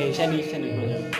Okay, shiny, shiny project.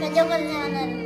가져가려는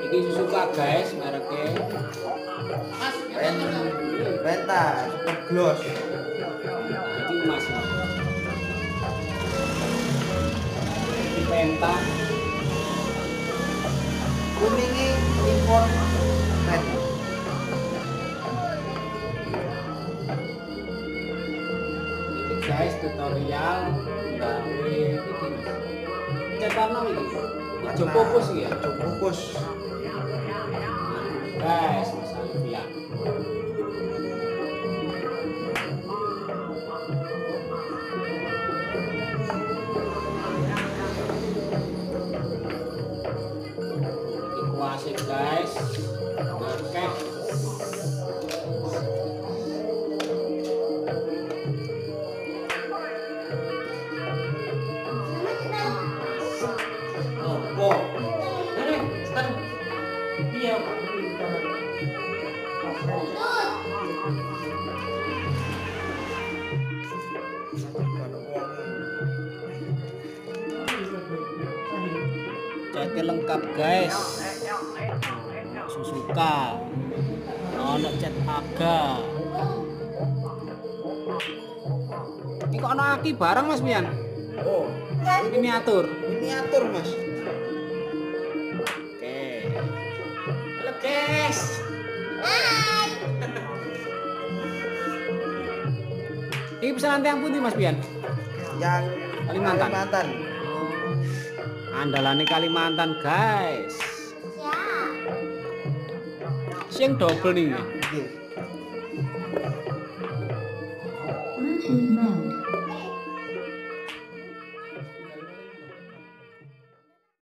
Iki Suzuka guys mereknya. pen penta super gloss Iki emas. Iki penta. kuningi impor Iki guys tutorial gawe iki. Nom iki. Ijo fokus ya. Ijo fokus Right. Catnya lengkap guys. Susuka. Ono cat aga. Ini kok ono aki barang Mas Mian? oh Miniatur. miniatur mas Oke. Halo guys. Ini pesanan yang putih Mas Bian. yang Kalimantan. Kalimantan andalane Kalimantan, guys. Ya. Sing double nih. Ya.